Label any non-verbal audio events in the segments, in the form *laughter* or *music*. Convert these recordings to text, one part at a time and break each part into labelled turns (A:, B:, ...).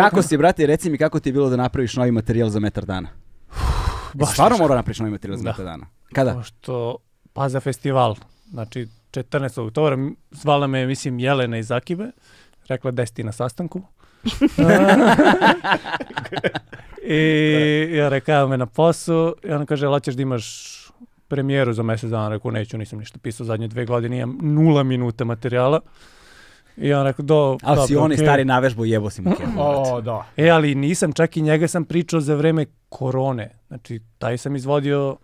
A: kako si, brate, reci mi kako ti je bilo da napraviš novi materijal za metar dana?
B: Baš
A: Stvarno
B: teško.
A: morao napraviš novi materijal za
B: Da.
A: metar dana? Kada?
B: Pošto, pa za festival, znači 14. oktobra, zvala me, mislim, Jelena iz Akibe, rekla da si na sastanku. *laughs* I ja rekao, me na poslu, i ona kaže, hoćeš da imaš premijeru za mjesec dana, rekao, neću, nisam ništa pisao zadnje dve godine, imam nula minuta materijala. I ja rekao, do,
A: Ali si
B: dobro,
A: onaj
B: okej.
A: stari navežbo jebo si mu *clears throat* brate.
C: O, da.
B: E, ali nisam, čak i njega sam pričao za vreme korone. Znači, taj sam izvodio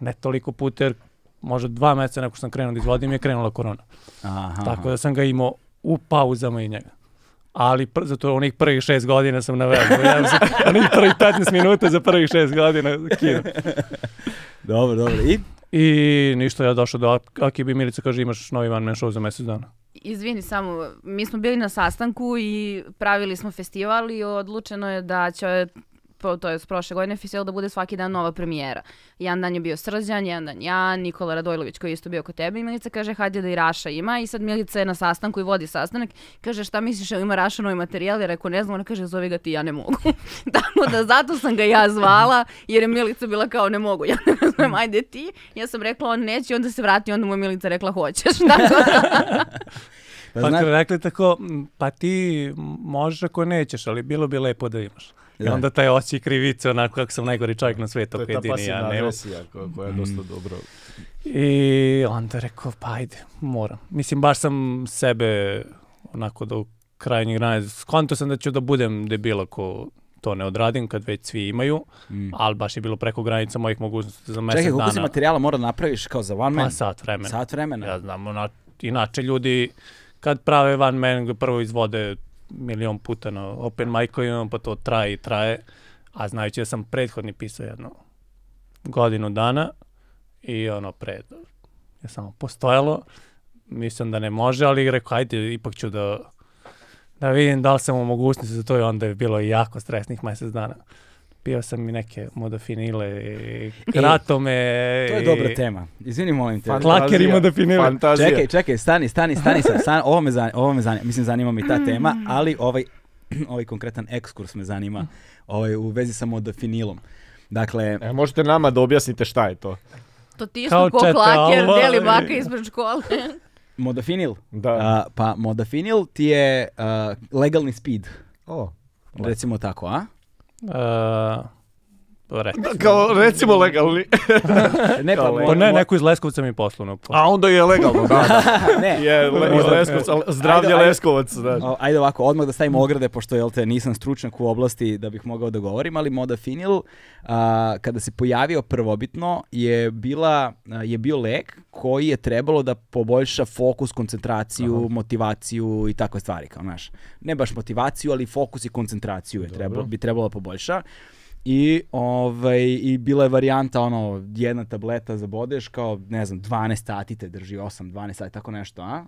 B: ne toliko puta, jer možda dva meseca nakon sam krenuo da izvodim je krenula korona.
A: Aha,
B: Tako da sam ga imao u pauzama i njega. Ali pr zato onih prvih šest godina sam na vežbu. Ja sam *laughs* onih prvih 15 minuta za prvih šest godina kino. *laughs*
A: Dobro, dobro. I?
B: I ništa, ja došao do Ak- Akibi Milica kaže imaš novi one man show za mjesec dana.
D: Izvini samo, mi smo bili na sastanku i pravili smo festival i odlučeno je da će po, to je prošle godine festival da bude svaki dan nova premijera. Jedan dan je bio Srđan, jedan dan ja, Nikola Radojlović koji je isto bio kod tebe i Milica kaže hajde da i Raša ima i sad Milica je na sastanku i vodi sastanak. Kaže šta misliš, ima Raša novi materijal? Ja rekao ne znam, ona kaže zove ga ti, ja ne mogu. *laughs* Tako da zato sam ga ja zvala jer je Milica bila kao ne mogu, ja ne znam, ajde ti. Ja sam rekla on neće, onda se vrati, onda mu je Milica rekla hoćeš. *laughs* Tako da,
A: Pa,
B: Pa rekli tako, "M, pa ti možeš ako nećeš, ali bilo bi lepo da imaš. I
A: Da.
B: onda taj osjećaj krivice, onako kako sam najgori čovjek na svijetu,
C: To je ta pasivna agresija koja, koja je dosta dobro.
B: I onda rekao, pa ajde, moram. Mislim, baš sam sebe onako do krajnjih grane, skonto sam da ću da budem debil ako to ne odradim, kad već svi imaju,
A: Mm.
B: ali baš je bilo preko granica mojih mogućnosti za mjesec
A: Čekaj, koliko si
B: dana.
A: materijala mora da napraviš kao za one man?
B: Pa sat vremena.
A: Sat vremena.
B: Ja znam, ona, inače ljudi kad prave van man prvo izvode milion puta na open mic-ovima, pa to traje i traje. A znajući da sam prethodni pisao jedno godinu dana i ono pred je samo postojalo. Mislim da ne može, ali rekao, ajde, ipak ću da da vidim da li sam u mogućnosti za to i onda je bilo jako stresnih mjesec dana. Pio sam i neke modafinile i kratome.
A: To je
B: i
A: dobra tema. Izvini, molim te.
C: Fantazija.
B: Klaker ima definile.
C: Fantazija.
A: Čekaj, čekaj, stani, stani, stani sad. Stan, ovo me zanima, ovo me zanima, mislim zanima me i ta tema, ali ovaj, *clears throat* ovaj konkretan ekskurs me zanima ovaj, u vezi sa modafinilom. Dakle,
C: E, možete nama da objasnite šta je to?
D: to ti isto ko klaker, deli
B: i-
D: baka ispred škole. *laughs*
A: modafinil,
C: Da.
A: a, pa modafinil ti je a, legalni speed,
C: o.
A: recimo tako, a?
B: Uh, recimo.
C: Kao, recimo legalni.
A: Ne, pa,
B: Pa ne, neko iz Leskovca mi poslovno.
C: A onda je legalno, da. da. *laughs*
A: ne,
C: Je, le, iz Leskovca, zdravlje
A: Ajde.
C: Leskovac, da.
A: O, ajde ovako, odmah da stavimo ograde, pošto jel te, nisam stručnjak u oblasti da bih mogao da govorim, ali modafinil, a, kada se pojavio prvobitno, je, bila, a, je bio lek koji je trebalo da poboljša fokus, koncentraciju, motivaciju i takve stvari, kao znaš. Ne baš motivaciju, ali fokus i koncentraciju je trebalo, bi trebalo da poboljša. I, ovaj, I bila je varijanta, ono, jedna tableta zabodeš, kao, ne znam, 12 sati te drži, 8-12 sati, tako nešto, a?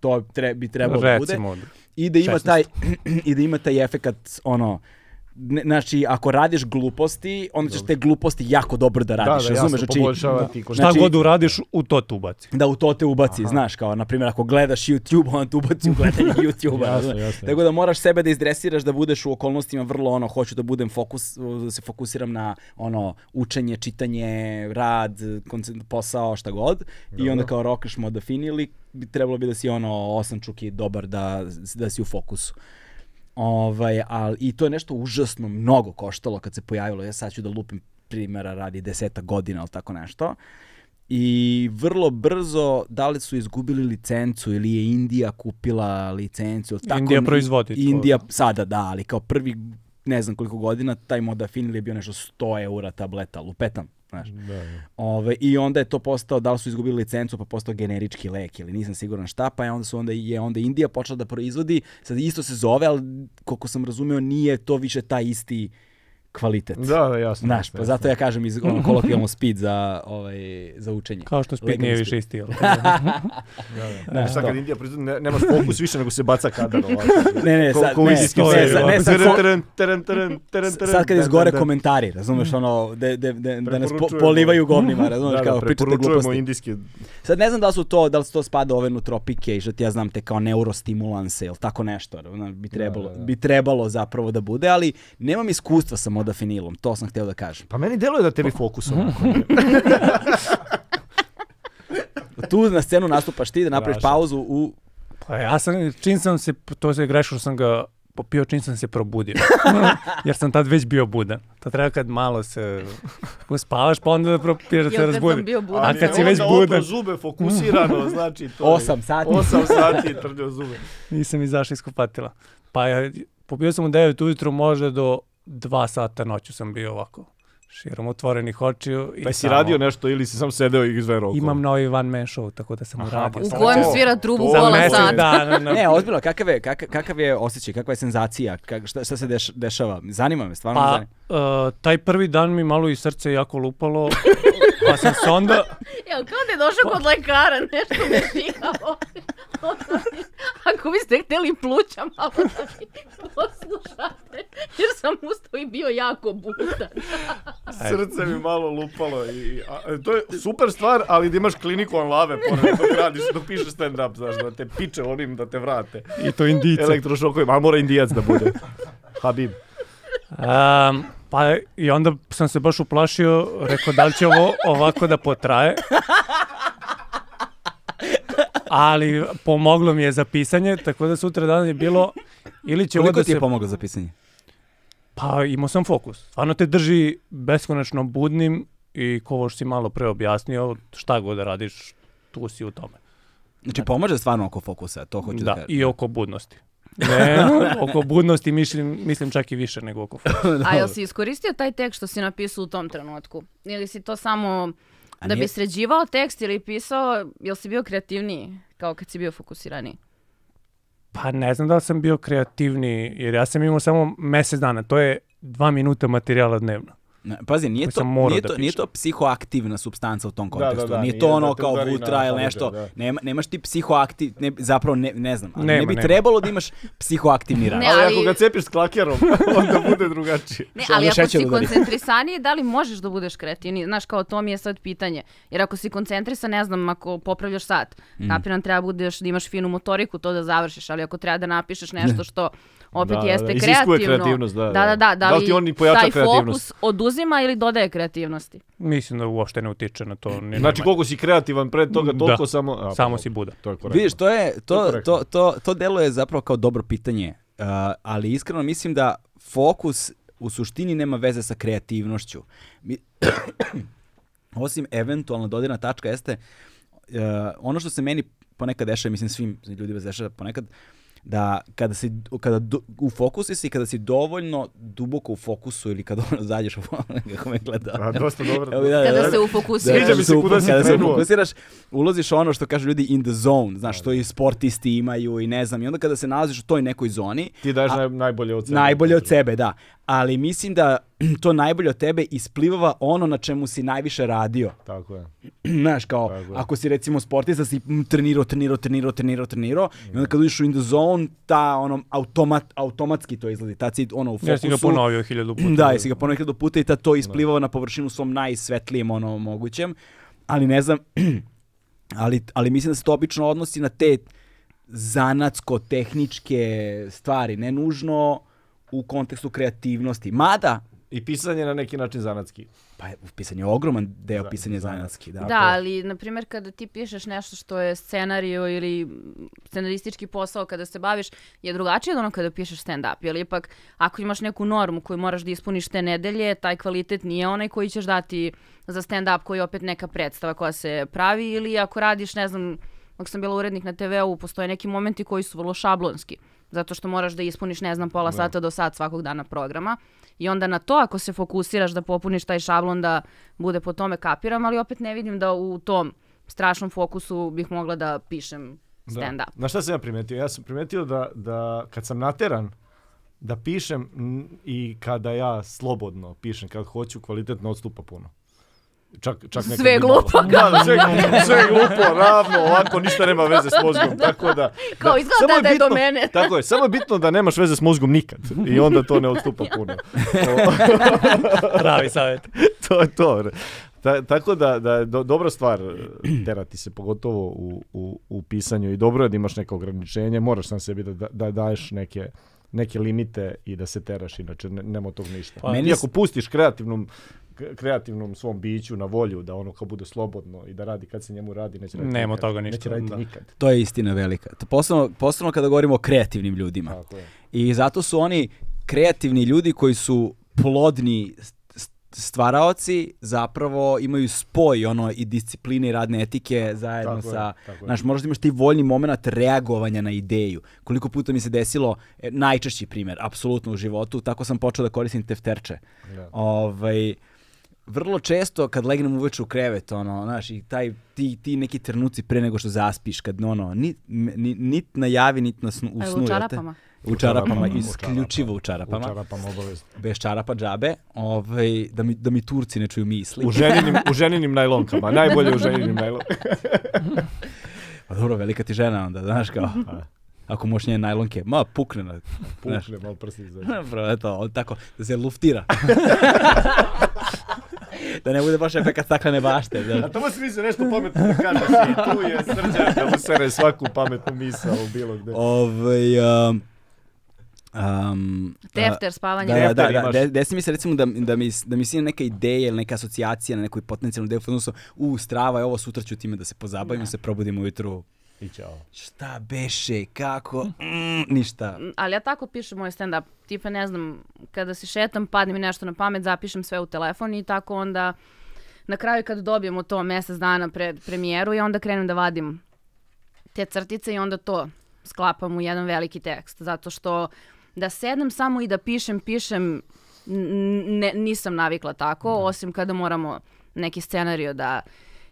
A: To tre, bi trebalo da bude i da ima
B: 16.
A: taj *clears throat* i da ima taj efekat ono ne, znači ako radiš gluposti onda ćeš te gluposti jako dobro da
C: Da,
A: radiš
C: da, jasno,
A: razumeš? Znači
C: poboljšava ti
B: Šta
A: Znači-
B: god uradiš, u to te ubaci.
A: da u to te ubaci znaš kao na primjer ako gledaš YouTube on te ubaci u gledanje *laughs* YouTube
C: Jasno, jasno,
A: tako da moraš sebe da izdresiraš da budeš u okolnostima vrlo ono hoću da budem fokus da se fokusiram na ono učenje čitanje rad koncent- posao šta god. I onda kao rokaš modafinili bi trebalo bi da si ono osam čuki dobar da, da si u fokusu Ovaj, al, I to je nešto užasno mnogo koštalo kad se pojavilo. Ja sad ću da lupim primjera radi deseta godina ili tako nešto. I vrlo brzo, da li su izgubili licencu ili je Indija kupila licencu. Tako,
B: Indija proizvodi to.
A: Indija sada da, ali kao prvi ne znam koliko godina, taj modafinil je bio nešto 100 eura tableta, lupetam. Znaš. Ove, I onda je to postao, da li su izgubili licencu, pa postao generički lek ili nisam siguran šta, pa je onda, su onda, je onda Indija počela da proizvodi, sad isto se zove, ali koliko sam razumeo nije to više taj isti kvalitet.
C: Da, da, jasno.
A: Znaš, pa zato ja kažem iz ono, kolokvijalno *laughs* speed za, ovaj, za učenje.
B: Kao što speed
A: Legalni
B: nije više isti. jel? *laughs*
A: Da,
C: Sad
A: to.
C: kad Indija priznaje, ne, nemaš fokus više nego se baca kadar *laughs* ovako.
A: Ne, ne,
C: Ko-
A: sad,
C: ko u
A: ne, ne, sad, ne, sad,
C: Teren, teren, teren, teren, teren, teren,
A: sad kad
C: da,
A: izgore
C: da, da.
A: komentari, razumeš, ono, de, de, de, da nas po, polivaju govnima, razumeš,
C: Da,
A: kao
C: da,
A: pričate
C: preporučujemo
A: gluposti.
C: indijski.
A: Sad ne znam da li su to, da li su to spada ove nutropike i što ti ja znam te kao neurostimulanse ili tako nešto, bi trebalo,
C: da, da.
A: bi trebalo zapravo da bude, ali nemam iskustva sa modafinilom, to sam hteo da kažem.
C: Pa meni deluje da tebi fokus onako. *laughs*
A: Tu na scenu nastupaš ti da napraviš
C: Strašno.
A: pauzu u
B: Pa ja sam, čim sam se, to se grešio, sam ga popio čim sam se probudio. *laughs* Jer sam tad već bio budan. To treba kad malo se uspavaš, pa onda da propiješ da se razbudi.
D: sam bio budan?
B: A kad si već
C: onda
B: budan,
C: zube fokusirano, znači to. je-
A: Osam sati.
C: Osam *laughs* sati je trljao zube.
B: nisam izašao iz kupatila. Pa ja, popio sam u 9 ujutru, možda do 2 sata noću sam bio ovako. Širom otvorenih očiju. i
C: Pa si
B: samo-
C: radio nešto ili si sam sedeo i izverao?
B: Imam novi one man show, tako da sam
C: Aha,
B: uradio.
C: pa
D: U kojem svira trubu pola sata.
B: dana. na-
A: Ne, ozbiljno, kakav je, kakav, kakav je osjećaj, kakva je senzacija, kak, šta, šta se deš, dešava? Zanima me, stvarno me
B: Pa,
A: zanima.
B: uh, taj prvi dan mi malo i srce jako lupalo, *laughs* pa sam se onda, *laughs*
D: Jel, kao da je došao kod lekara, nešto me žigao. Ako biste htjeli pluća malo da mi poslušate, jer sam ustao i bio jako budan.
C: Srce mi malo lupalo i a, to je super stvar, ali da imaš kliniku on lave pored dok radiš, dok pišeš stand up, znaš, da te piče onim da te vrate.
B: i to indice.
C: Elektrošokovima, a mora indijac da bude. *laughs* Habib.
B: Um, pa i onda sam se baš uplašio, rekao da li će ovo ovako da potraje. Ali pomoglo mi je za pisanje, tako da sutra dan je bilo ili će ovo
A: Koliko
B: da
A: ti je
B: se...
A: pomoglo za pisanje?
B: Pa imao sam fokus. Stvarno te drži beskonačno budnim i ko si malo pre objasnio, šta god da radiš, tu si u tome.
A: Znači, pomaže stvarno oko fokusa, to hoću da,
B: Da,
A: kažem.
B: i oko budnosti. Ne, oko budnosti mislim, mislim čak i više nego oko. *laughs*
D: A jel si iskoristio taj tekst što si napisao u tom trenutku? Ili si to samo
A: A
D: da
A: nije-
D: bi sređivao tekst ili pisao, jel si bio kreativniji kao kad si bio fokusiraniji?
B: Pa ne znam da li sam bio kreativni, jer ja sam imao samo mesec dana, to je dva minuta materijala dnevno.
A: Pazi, nije
B: Koji
A: to, nije,
B: da
A: to, nije to psihoaktivna substanca u tom
C: Da,
A: kontekstu.
C: da, da,
A: nije
C: nije
A: to
C: da
A: ono kao vutra ili nešto.
C: da.
A: Nema, nemaš ti psihoaktiv, ne, zapravo ne, ne znam, ali
B: Nema,
A: ne bi
B: nema.
A: trebalo da imaš psihoaktivni rad.
D: Ne,
C: Ali,
D: ali-
C: ako ga cepiš s klakerom, *laughs* onda bude drugačije.
D: Ne, ali ako si
A: udari.
D: koncentrisaniji, da li možeš da budeš kreativniji? Znaš, kao to mi je sad pitanje. Jer ako si koncentrisan, ne znam, ako popravljaš sat,
A: Mm.
D: kapiram treba budeš, da imaš finu motoriku, to da završiš, ali ako treba da napišeš nešto što opet
C: Da, da,
D: jeste
C: da,
D: kreativno.
C: kreativnost, da,
D: da,
C: da.
D: da, da, da
C: Da li
D: li
C: ti on i pojača
D: taj fokus oduzima ili dodaje kreativnosti?
B: Mislim da uopšte ne utiče na to. Ni
C: Znači koliko si kreativan pred toga,
B: Da.
C: toliko samo... A,
B: Samo
C: pa,
B: si budan.
C: To je korektno.
A: Vidiš, to je,
C: To je
A: to, to, to, to deluje zapravo kao dobro pitanje, uh, ali iskreno mislim da fokus u suštini nema veze sa kreativnošću. Mi, *coughs* osim eventualno dodirna tačka jeste uh, ono što se meni ponekad dešava, mislim svim ljudima se dešava ponekad, da kada si kada do, u fokusu si kada si dovoljno duboko u fokusu ili kada *laughs* ono zađeš u *laughs* kako me gleda.
C: A, dosta *laughs* dobro.
A: Evo, da, da,
D: Kada
A: da.
D: se
A: Da,
D: ufokusiraš.
C: Sviđa mi se kuda si
A: kada se
C: krenuo.
A: fokusiraš, ulaziš u ono što kažu ljudi in the zone, znaš, što i sportisti imaju i ne znam, i onda kada se nalaziš u toj nekoj zoni,
C: Ti daješ
A: A-
C: naj, najbolje od sebe.
A: najbolje od sebe, da. Ali mislim da *clears throat* to najbolje od tebe isplivava ono na čemu si najviše radio.
C: Tako je. *clears throat*
A: Znaš, kao,
C: Tako je.
A: ako si recimo sportista, si trenirao, trenirao, trenirao, trenirao, trenirao, i onda kad uđeš u in the zone, ta, ono, automat, automatski to izgledi, tad si, ono, u fokusu.
B: Ja si ga ponovio hiljadu puta.
A: Da, jesi ga ponovio hiljadu puta i tad to isplivava na površinu svom najsvetlijem ono mogućem, ali ne znam, *clears throat* ali, ali mislim da se to obično odnosi na te zanatsko-tehničke stvari, ne nužno u kontekstu kreativnosti. Mada,
C: I pisanje na neki način zanatski.
A: pa je pisanje je ogroman deo
C: Za-
A: pisanja
C: zanatski.
A: Da,
D: Da,
A: to-
D: ali, na primjer, kada ti pišeš nešto što je scenario ili mm, scenaristički posao kada se baviš, je drugačije od ono kada pišeš stand-up. Jer ipak, ako imaš neku normu koju moraš da ispuniš te nedelje, taj kvalitet nije onaj koji ćeš dati za stand-up koji je opet neka predstava koja se pravi ili ako radiš, ne znam, ako sam bila urednik na TV-u, postoje neki momenti koji su vrlo šablonski. Zato što moraš da ispuniš, ne znam, pola sata do sat svakog dana programa. I onda na to, ako se fokusiraš da popuniš taj šablon, da bude po tome kapiram, ali opet ne vidim da u tom strašnom fokusu bih mogla da pišem stand-up.
C: Na šta sam ja primetio? Ja sam primetio da, da kad sam nateran da pišem i kada ja slobodno pišem, kad hoću, kvalitet ne odstupa puno. Čak, čak
D: Sve je glupo,
C: Da, da, sve, sve je glupo, ravno, ovako, ništa nema veze s mozgom, tako da...
D: Kao izgleda
C: samo
D: da je do
C: bitno-
D: mene. *laughs*
C: Tako je, samo je bitno da nemaš veze s mozgom nikad i onda to ne odstupa *laughs* puno. *laughs*
B: Pravi savjet.
C: to je to. Ta, tako da, da je do, dobra stvar eh, terati se, pogotovo u, u, u pisanju i dobro je da imaš neko ograničenje, moraš sam sebi da, da, da daješ neke neke limite i da se teraš, inače ne, nema tog ništa.
B: Pa,
C: Iako pustiš kreativnom kreativnom svom biću na volju da ono kao bude slobodno i da radi kad se njemu radi, neće raditi
B: Nema
C: nikad.
B: toga ništa,
C: Neće raditi
B: da.
C: nikad.
A: To je istina velika. To posebno, posebno kada govorimo o kreativnim ljudima.
C: Tako je.
A: I zato su oni kreativni ljudi koji su plodni stvaraoci, zapravo imaju spoj ono i discipline i radne etike zajedno
C: Tako
A: sa...
C: je.
A: Znaš, možda imaš ti voljni moment reagovanja na ideju. Koliko puta mi se desilo, e, najčešći primjer, apsolutno u životu, tako sam počeo da koristim tefterče.
C: Da.
A: Ovaj, vrlo često kad legnem uveče u krevet, ono, znaš, i taj, ti, ti neki trenuci pre nego što zaspiš, kad ono, nit, ni, nit na javi, nit na snu, u
D: Evo,
A: snu.
D: u čarapama.
A: U čarapama, isključivo u
C: U
A: čarapama.
C: čarapama obavezno.
A: Bez čarapa džabe, ovaj, da, mi, da mi Turci ne čuju misli.
C: U ženinim, u ženinim najlonkama, najbolje u ženinim najlonkama. *laughs*
A: Pa dobro, velika ti žena onda, znaš kao. Ako možeš njene najlonke, ma pukne na...
C: Pukne malo prsti za
A: Bro, *laughs* eto, on tako, da se luftira. *laughs* da ne bude baš efekat staklene bašte. Znaš.
C: A tamo si mislio nešto pametno da kažeš i tu je srđan da mu sere svaku pametnu misao u bilo gde.
A: Ovaj, um, um,
D: Tefter, spavanje.
A: Da, da, da, da, desi mi se recimo da, da, mi, da mi sine neka ideja ili neka asocijacija na neku potencijalnu ideju, odnosno, u, strava je ovo, sutra ću time da se pozabavim, se probudim ujutru.
C: I ćao.
A: Šta beše, kako, mm, ništa.
D: ali ja tako pišem moj stand-up. Tipa, ne znam, kada se šetam, padne mi nešto na pamet, zapišem sve u telefon i tako onda na kraju kad dobijemo to mjesec dana pred premijeru i onda krenem da vadim te crtice i onda to sklapam u jedan veliki tekst. Zato što da sednem samo i da pišem, pišem, ne, nisam navikla tako, osim kada moramo neki scenario da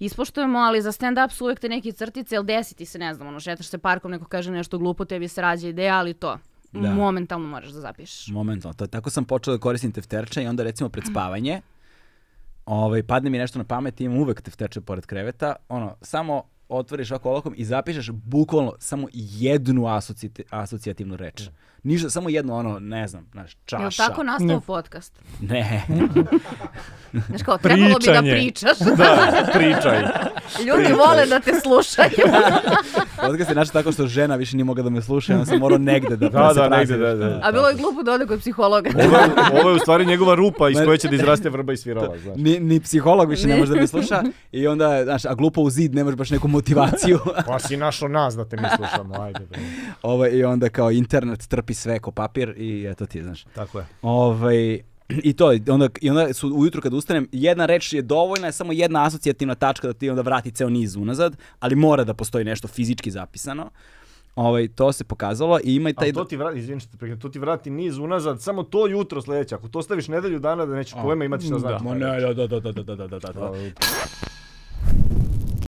D: ispoštujemo, ali za stand-up su uvijek te neke crtice, jel desiti se, ne znam, ono, šetaš se parkom, neko kaže nešto glupo, tebi se rađa ideja, ali to,
A: Da.
D: momentalno moraš da zapišeš.
A: Momentalno. To, tako sam počeo da koristim tefterče i onda recimo pred spavanje ovaj, padne mi nešto na pamet i imam uvek tefterče pored kreveta. Ono, samo otvoriš ovako olakom i zapišeš bukvalno samo jednu asocijati- asocijativnu reč. Ništa, samo jedno, ono, ne znam, znaš, čaša.
D: Jel tako nastao podcast?
A: Ne. *laughs*
D: Znaš kao, trebalo bi da
B: Pričanje.
D: pričaš.
C: Da, pričaj.
D: Ljudi vole da te slušaju. *laughs*
A: Podcast je način tako što žena više nije mogla da me sluša i onda sam morao negde da, *laughs*
C: Da, da, negde, da, da.
D: A bilo je glupo da ode kod psihologa.
C: Ovo je, ovo je u stvari njegova rupa iz koje će da izraste vrba i svirala, znaš.
A: Ni, ni psiholog više ne može da me sluša i onda, znaš, a glupo u zid nemaš baš neku motivaciju. *laughs*
C: Pa si našao nas da te mi slušamo, ajde. Bre.
A: ovaj, I onda kao internet trpi sve ko papir i eto ti, znaš.
C: Tako je.
A: Ovaj, I to, onda, i onda su ujutru kad ustanem, jedna reč je dovoljna, je samo jedna asocijativna tačka da ti onda vrati ceo niz unazad, ali mora da postoji nešto fizički zapisano. Ovaj, to se pokazalo i ima i taj...
C: A to ti vrati, izvini što to ti vrati niz unazad, samo to jutro sledeće. Ako to staviš nedelju dana da nećeš pojma imati šta
B: da.
C: znači.
A: Da, da, da, da, da, da, da, da, da.
C: To-